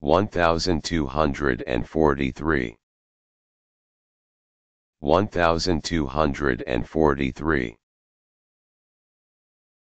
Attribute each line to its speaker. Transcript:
Speaker 1: one thousand two hundred and forty-three, 1243